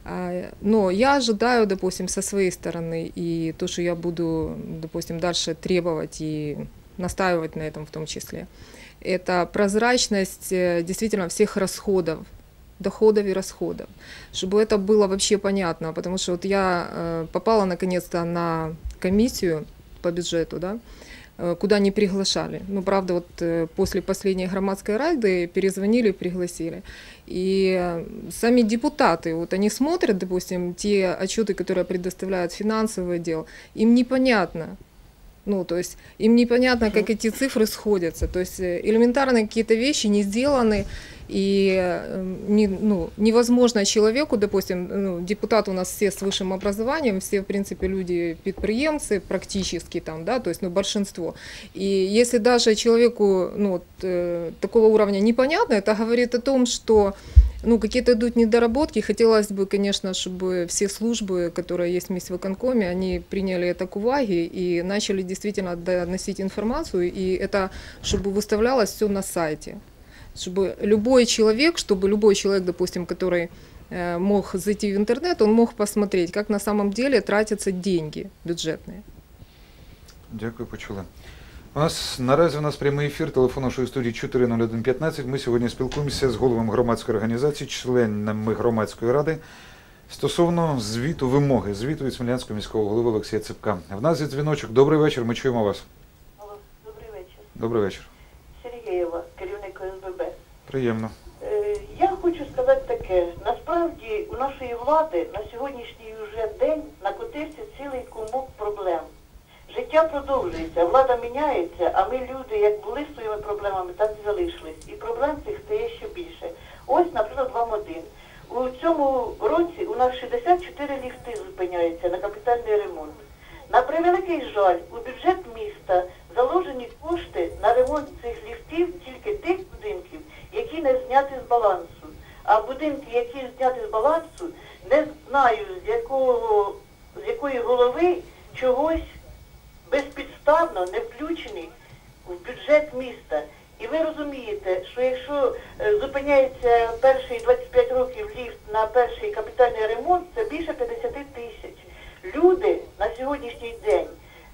А, Но я ожидаю, допустим, со своей стороны, и то, что я буду, допустим, дальше требовать и настаивать на этом в том числе, это прозрачность э, действительно всех расходов, доходов и расходов, чтобы это было вообще понятно, потому что вот я э, попала наконец-то на комиссию по бюджету, да, э, куда не приглашали. Ну, правда, вот э, после последней громадской рады перезвонили, пригласили. И э, сами депутаты, вот они смотрят, допустим, те отчеты, которые предоставляет финансовый отдел, им непонятно, ну, то есть им непонятно, как эти цифры сходятся. То есть э, элементарно какие-то вещи не сделаны, и э, не, ну, невозможно человеку, допустим, ну, депутаты у нас все с высшим образованием, все, в принципе, люди предприемцы практически там, да, то есть, ну, большинство. И если даже человеку, ну, вот, э, такого уровня непонятно, это говорит о том, что ну, какие-то идут недоработки. Хотелось бы, конечно, чтобы все службы, которые есть в міськвиконкомі, они приняли это к уваге и начали действительно доносить информацию, и это, чтобы выставлялось все на сайте. Чтобы любой человек, чтобы любой человек, допустим, который э, мог зайти в интернет, он мог посмотреть, как на самом деле тратятся деньги бюджетные. Дякую, почули. У нас наразі у нас прямий ефір телефон нашої студії 40115. Ми сьогодні спілкуємося з головами громадської організації, членами громадської ради стосовно звіту вимоги, звіту від Смілянського міського голови Олексія Цепка. В нас є дзвіночок. Добрий вечір. Ми чуємо вас. Алло, Добрий вечір. Добрий вечір. Сергієва, керівник ОСББ. Приємно. Е, Я хочу сказати таке. Насправді у нашої влади на сьогоднішній вже день накотився цілий комок проблем. Життя продовжується, влада міняється, а ми люди, як були своїми проблемами, так і залишились. І проблем цих стає ще більше. Ось, наприклад, вам один. У цьому році у нас 64 ліфти зупиняються на капітальний ремонт. На превеликий жаль, у бюджет міста заложені кошти на ремонт цих ліфтів тільки тих будинків, які не зняті з балансу. А будинки, які зняті з балансу, не знаю з якого з якої голови чогось безпідставно не включені в бюджет міста. І ви розумієте, що якщо е, зупиняється перший 25 років ліфт на перший капітальний ремонт, це більше 50 тисяч. Люди на сьогоднішній день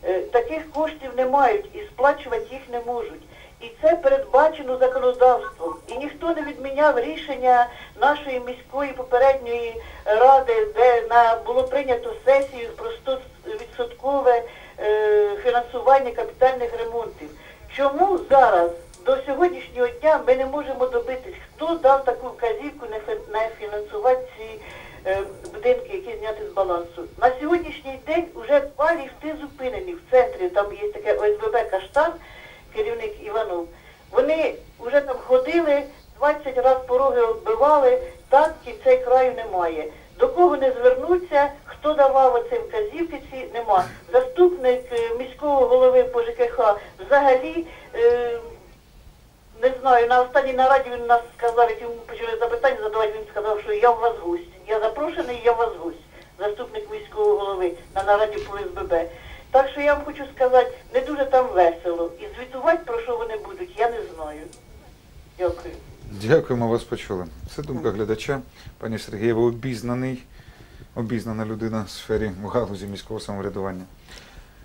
е, таких коштів не мають і сплачувати їх не можуть. І це передбачено законодавством. І ніхто не відміняв рішення нашої міської попередньої ради, де було прийнято сесію про 100% е, фінансування капітальних ремонтів. Чому зараз до сьогоднішнього дня ми не можемо добитись, хто дав таку вказівку не фінансувати ці е, будинки, які зняті з балансу? На сьогоднішній день вже два ліфти зупинені в центрі. Там є таке ОСББ Каштан, керівник Іванов. Вони вже там ходили, 20 разів пороги оббивали, так кінця й краю немає. До кого не звернуться, хто давав оці вказівки, ці нема. Заступник е, міського голови по ЖКХ взагалі. Е, не знаю, на останній нараді він нас сказав, як йому почали запитання задавати, він сказав, що я у вас гость. Я запрошений, я у вас гость. Заступник міського голови на нараді по СББ. Так що я вам хочу сказати, не дуже там весело. І звітувати, про що вони будуть, я не знаю. Дякую. Дякуємо, вас почули. Це думка глядача. Пані Сергієва обізнаний, обізнана людина в сфері в галузі міського самоврядування.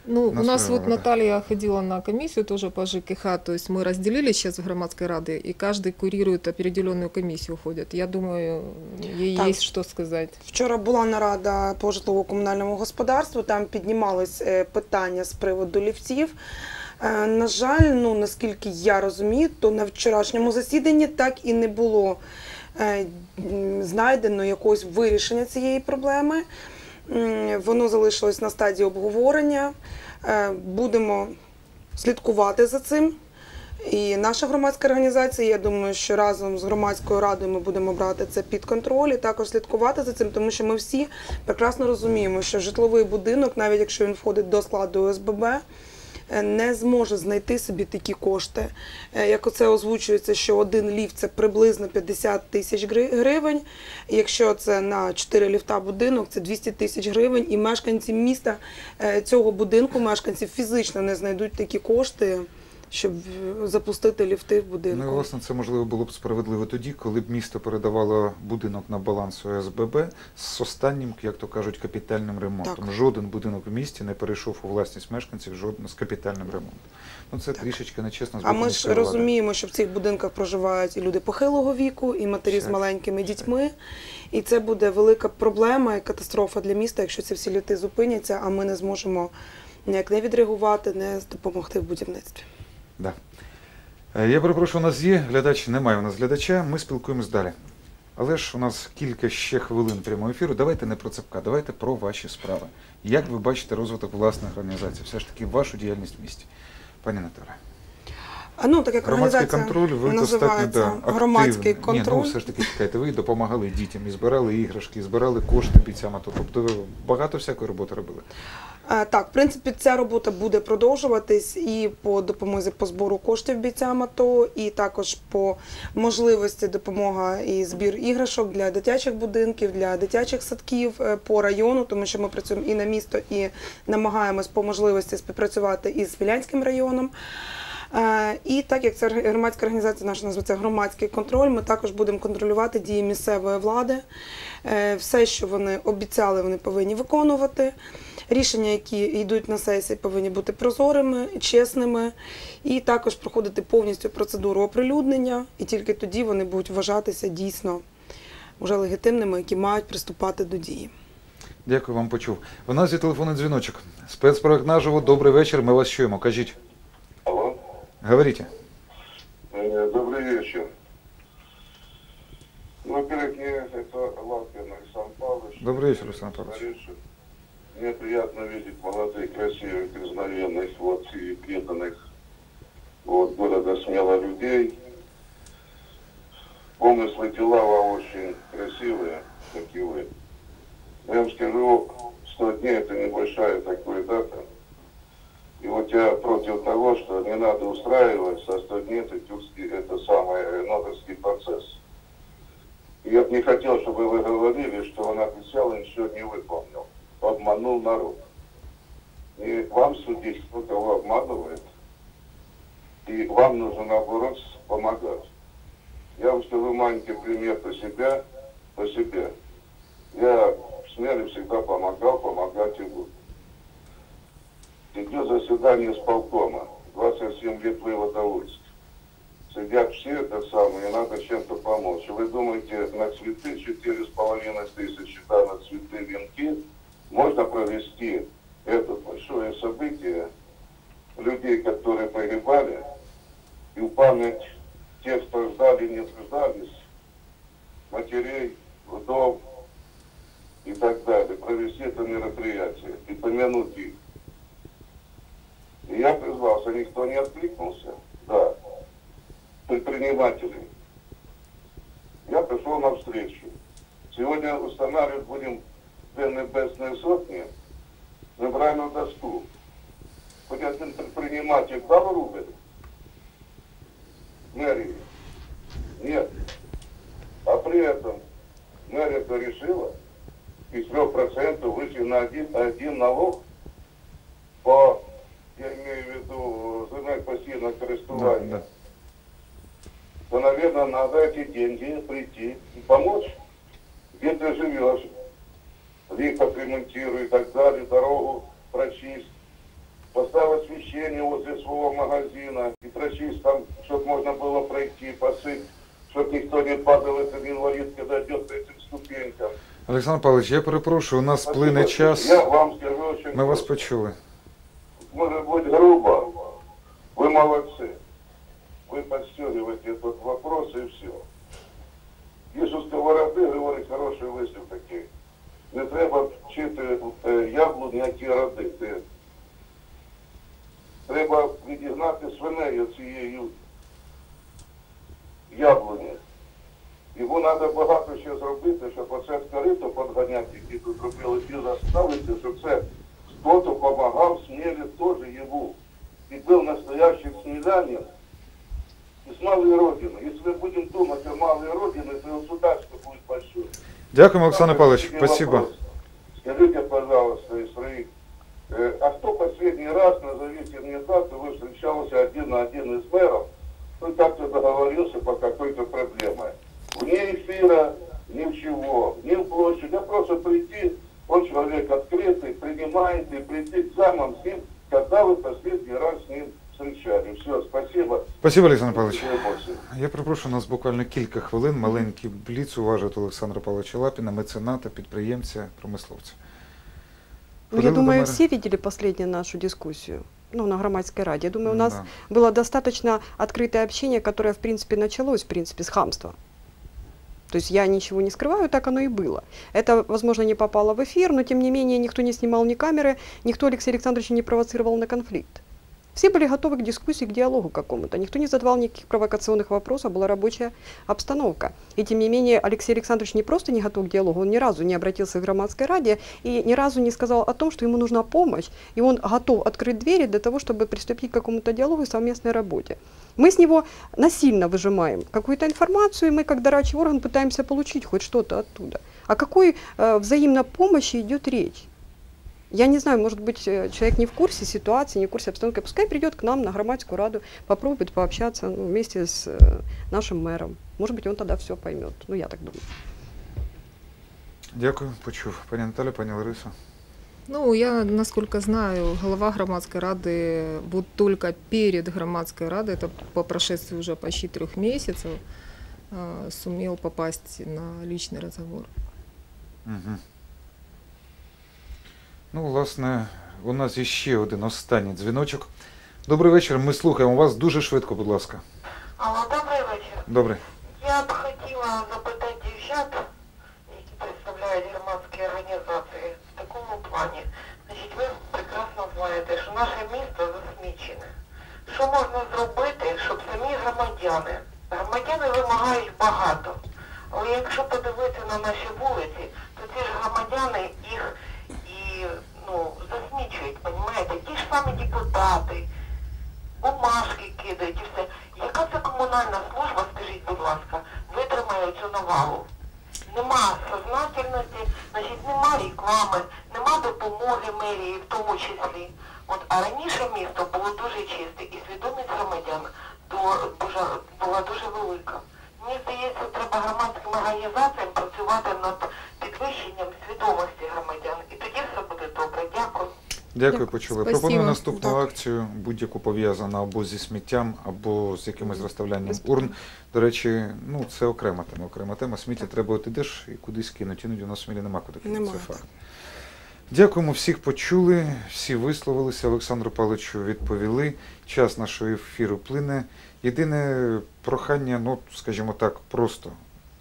Ну, у На нас своего вот рода. Наталья ходила на комиссию тоже по ЖКХ, то есть мы разделили сейчас в громадской рады, и каждый курирует определенную комиссию ходит. Я думаю, ей Так. есть что сказать. Вчора була нарада по житлово-комунальному господарству. Там піднімались е, питання з приводу ліфтів. Е, На жаль, ну наскільки я розумію, то на вчорашньому засіданні так і не було е, м, знайдено якогось вирішення цієї проблеми. Воно залишилось на стадії обговорення. Е, Будемо слідкувати за цим. І наша громадська організація, я думаю, що разом з громадською радою ми будемо брати це під контроль і також слідкувати за цим, тому що ми всі прекрасно розуміємо, що житловий будинок, навіть якщо він входить до складу ОСББ, е, не зможе знайти собі такі кошти. Е, Як оце озвучується, що один ліфт це приблизно 50 тисяч гривень. Якщо це на 4 ліфта будинок, це 200 тисяч гривень. І мешканці міста е, цього будинку, мешканці фізично не знайдуть такі кошти, щоб е, запустити ліфти в будинку. Ну, і, власне, це можливо було б справедливо тоді, коли б місто передавало будинок на баланс ОСББ з останнім, як то кажуть, капітальним ремонтом. Так. Жоден будинок в місті не перейшов у власність мешканців жоден з капітальним ремонтом. Ну це трішечки нечесно з А ми ж влади. розуміємо, що в цих будинках проживають і люди похилого віку, і матері з Так. маленькими дітьми. І це буде велика проблема і катастрофа для міста, якщо ці всі літи зупиняться, а ми не зможемо ніяк не відреагувати, не допомогти в будівництві. Да. Е, Я перепрошую, у нас є глядач, немає у нас глядача, ми спілкуємось далі. Але ж у нас кілька ще хвилин прямого ефіру. Давайте не про цепка, давайте про ваші справи. Як ви бачите розвиток власних організацій? Все ж таки вашу діяльність в місті. Пані Наталя. А ну так як Громадський контроль, ви достатньо да, громадський Ні, контроль. ну все ж таки чекайте, ви допомагали дітям, і збирали іграшки, і збирали кошти бійцям АТО. Тобто ви багато всякої роботи робили. Так, в принципі, ця робота буде продовжуватись і по допомозі по збору коштів бійцям АТО, і також по можливості допомога і збір іграшок для дитячих будинків, для дитячих садків е, по району, тому що ми працюємо і на місто, і намагаємось по можливості співпрацювати із Смілянським районом. Е, І так як це громадська організація, наша називається громадський контроль, ми також будемо контролювати дії місцевої влади. Е, Все, що вони обіцяли, вони повинні виконувати. Рішення, які йдуть на сесії, повинні бути прозорими, чесними, і також проходити повністю процедуру оприлюднення, і тільки тоді вони будуть вважатися дійсно вже легітимними, які мають приступати до дії. Дякую вам, почув. У нас є телефонний дзвіночок. Спецпроект наживо. Добрий вечір. Ми вас чуємо. Кажіть. Говорите. Э, добрый вечер. Ну, Во-первых, это Лапин Александр Павлович. Добрый вечер, Александр Павлович. Мне приятно видеть молодых, красивых, признанных, вот, и преданных вот, города смело людей. Помыслы, дела очень красивые, как и вы. Я вам скажу, 100 дней это небольшая такая дата. И вот я против того, что не надо устраивать со 100 дней это, тюркский- это самый э, нотарский процесс. И я бы не хотел, чтобы вы говорили, что он обещал и ничего не выполнил. Обманул народ. И вам судить, кто кого обманывает. И вам нужно, наоборот, помогать. Я вам скажу маленький пример по себе, по себе. Я в всегда помогал, помогать и буду. Идет заседание с полкома, 27 лет вывода войск. Сидят все это самое, и надо чем-то помочь. Вы думаете, на цветы 4,5 тысячи, да, на цветы венки можно провести это большое событие людей, которые погибали, и в память тех, кто ждали, не дождались, матерей, вдов и так далее, провести это мероприятие и помянуть их. И я призвался, никто не откликнулся, да, предпринимателей. Я пришел навстречу. Сегодня устанавливать будем две небесные сотни на доску. Хоть один предприниматель дал рубль мэрии? Нет. А при этом мэрия это решила из 3% выйти на один, один налог по, я имею в виду, земель пассивного Да, користування, да. то, наверное, надо эти деньги прийти и помочь. Где ты живешь, лифт отремонтируй и так далее, дорогу прочисть, поставь освещение возле своего магазина и прочисть там, чтобы можно было пройти, посыть, чтобы никто не падал, этот инвалид, когда идет по этим ступенькам. Олександр Павлович, я перепрошую, у нас Спасибо. плине час. Я вам скажу очень Ми вас просто. почули. может быть грубо, вы молодцы. Вы подстегиваете этот вопрос и все. Есть у сковороды, говорить хороший вислів такий. Не треба вчити е, яблуні, які родити. Треба відігнати свиней цією яблуні. Йому треба багато ще зробити, щоб оце корито подганяти, які тут робили, і заставити, щоб це кто-то помогал смеле тоже ему. И был настоящий смелянин из малой родины. Если мы будем думать о малой родине, то государство будет большое. Дякуємо, Олександр Павлович. Спасибо. вопрос. Скажите, пожалуйста, своих, э, а кто последний раз, назовите мне дату, вы встречался один на один из мэров, ну как-то договорился по какой-то проблеме. Вне эфира, ни в чего, ни в площадь, а просто прийти, он человек открытый, принимает и прийти к замам с ним, когда вы последний раз с ним встречали. Все, спасибо. Спасибо, Олександр Павлович. До эмоций. Я перепрошую, у нас буквально кілька хвилин. Маленький бліц уважить Олександра Павловича Лапіна, мецената, підприємця, промисловця. Ну, я Ходили до думаю, мэра? все видели последнюю нашу дискуссию. Ну, на громадской раде. Я думаю, у нас Да. было достаточно открытое общение, которое, в принципе, началось, в принципе, с хамства. То есть я ничего не скрываю, так оно и было. Это, возможно, не попало в эфир, но, тем не менее, никто не снимал ни камеры, никто Алексея Александровича не провоцировал на конфликт. Все были готовы к дискуссии, к диалогу какому-то. Никто не задавал никаких провокационных вопросов, была рабочая обстановка. И тем не менее Алексей Александрович не просто не готов к диалогу, он ни разу не обратился к громадской раде и ни разу не сказал о том, что ему нужна помощь, и он готов открыть двери для того, чтобы приступить к какому-то диалогу и совместной работе. Мы с него насильно выжимаем какую-то информацию, и мы, как дорачий орган, пытаемся получить хоть что-то оттуда. О какой э, взаимной помощи идет речь? Я не знаю, может быть, э, человек не в курсе ситуации, не в курсе обстановки. Пускай придет к нам на громадскую раду, попробует пообщаться ну, вместе с э, нашим мэром. Может быть, он тогда все поймет. Ну, я так думаю. Дякую, почув. Пані Наталя, пані Лариса. Ну, я, насколько знаю, глава громадской рады вот только перед громадской радой, это по прошествии уже почти трех месяцев, э, сумел попасть на личный разговор. Угу. Ну, власне, у нас є ще один останній дзвіночок. Добрий вечір, ми слухаємо вас дуже швидко, будь ласка. Алло, добрий вечір. Добре. Я б хотіла запитати дівчат, які представляють громадські організації в такому плані. Значить, ви прекрасно знаєте, що наше місто засмічене. Що можна зробити, щоб самі громадяни, громадяни вимагають багато. Але якщо подивитися на наші вулиці, то ці ж громадяни їх і ну, засмічують, розумієте? Ті ж самі депутати, бумажки кидають і все. Яка це комунальна служба, скажіть, будь ласка, витримає цю навалу? Нема сознательності, значить нема реклами, нема допомоги мерії в тому числі. От, а раніше місто було дуже чисте і свідомість громадян до- була дуже велика. Мені здається, треба громадським організаціям працювати над підвищенням свідомості громадян. І тоді все буде добре. Дякую. Дякую, почули. Спасибо. Пропоную наступну Так. акцію, будь-яку пов'язану або зі сміттям, або з якимось розставлянням урн. До речі, ну це окрема тема. Окрема тема. Сміття треба от ідеш і кудись кинуть. Іноді у нас смілі нема куди кинути. Це факт. Дякуємо, всіх почули, всі висловилися. Олександру Павловичу відповіли. Час нашого ефіру плине. Єдине прохання, ну скажімо так, просто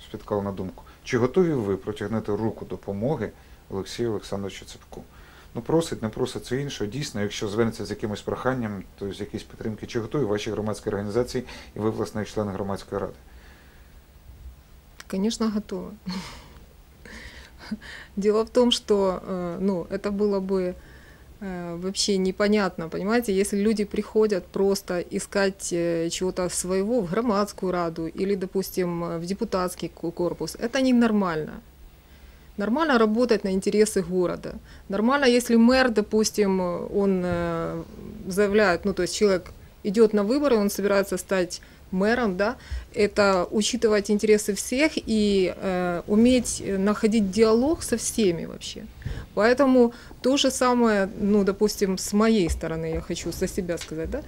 спіткало на думку. Чи готові ви протягнути руку допомоги Олексію Олександровичу Цепку? Ну, просить, не просить, це інше. Дійсно, якщо звернеться з якимось проханням, то з якоїсь підтримки, чи готові ваші громадські організації і ви, власне, як члени громадської ради? Конечно, готова. Дело в том, что э, ну, это было бы э, вообще непонятно, понимаете, если люди приходят просто искать э, чего-то своего в громадскую раду или, допустим, э, в депутатский ко- корпус, это ненормально. Нормально работать на интересы города. Нормально, если мэр, допустим, он э, заявляет, ну то есть человек идет на выборы, он собирается стать мэром, да, это учитывать интересы всех и э, уметь находить диалог со всеми вообще. Поэтому то же самое, ну, допустим, с моей стороны, я хочу за себя сказать, да,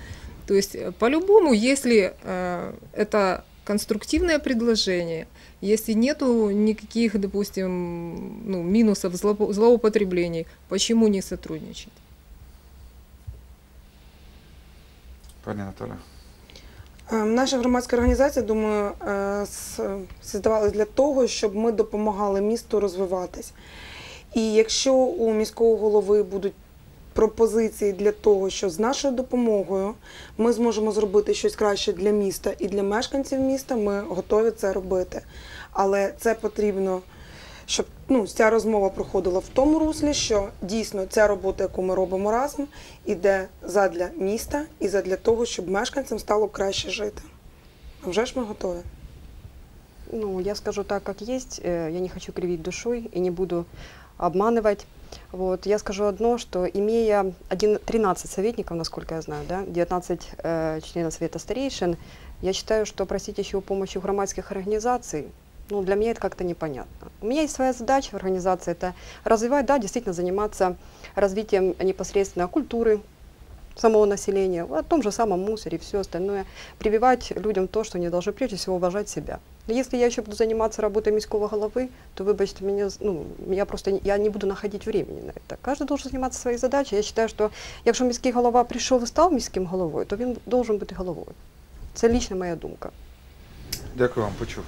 то есть э, по-любому, если э, это конструктивное предложение, если нету никаких, допустим, ну, минусов, зло- злоупотреблений, почему не сотрудничать? Пані Наталя. Е, Наша громадська організація, думаю, е, создавалась для того, щоб ми допомагали місту розвиватись. І якщо у міського голови будуть пропозиції для того, що з нашою допомогою ми зможемо зробити щось краще для міста і для мешканців міста, ми готові це робити. Але це потрібно, щоб ну, ця розмова проходила в тому руслі, що дійсно ця робота, яку ми робимо разом, іде задля міста і задля того, щоб мешканцям стало краще жити. А вже ж ми готові. Ну, я скажу так, как есть. Э, Я не хочу кривить душой и не буду обманывать. Вот, я скажу одно, что имея один, 13 советников, насколько я знаю, да, 19 э, членов Совета старейшин, я считаю, что просить еще помощи громадских организаций, ну, для меня это как-то непонятно. У меня есть своя задача в организации, это развивать, да, действительно заниматься развитием непосредственно культуры самого населения, о том же самом мусоре и все остальное, прививать людям то, что они должны прежде всего уважать себя. Но если я еще буду заниматься работой міського головы, то выбачьте меня, ну, я просто не- я не буду находить времени на это. Каждый должен заниматься своей задачей. Я считаю, що якщо міський голова прийшов і став міським головою, то він должен бути головою. Це лічна моя думка. Дякую вам, почув.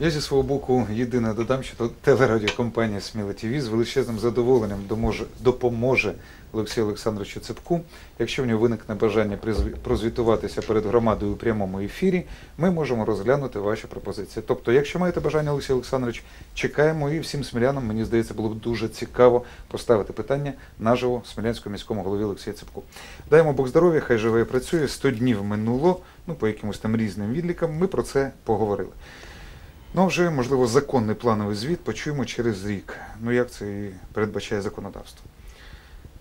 Я зі свого боку єдине додам, що то- телерадіокомпанія Сміла ТВ з величезним задоволенням доможе, допоможе Олексію Олександровичу Цепку. Якщо в нього виникне бажання прозвітуватися перед громадою у прямому ефірі, ми можемо розглянути ваші пропозиції. Тобто, якщо маєте бажання, Олексій Олександрович, чекаємо і всім смілянам, мені здається, було б дуже цікаво поставити питання наживо Смілянському міському голові Олексію Цепку. Даємо Бог здоров'я, хай живе і працює. 100 днів минуло, ну по якимось там різним відлікам. Ми про це поговорили. Ну, вже, можливо, законний плановий звіт почуємо через рік. Ну, як це і передбачає законодавство.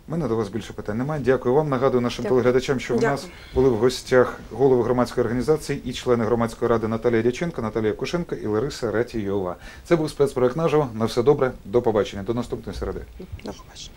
У мене до вас більше питань немає. Дякую вам. Нагадую нашим Дякую. телеглядачам, що в Дякую. нас були в гостях голови громадської організації і члени громадської ради Наталія Дяченко, Наталія Кушенко і Лариса Ратійова. Це був спецпроект наживо. На все добре. До побачення. До наступної середи. До побачення.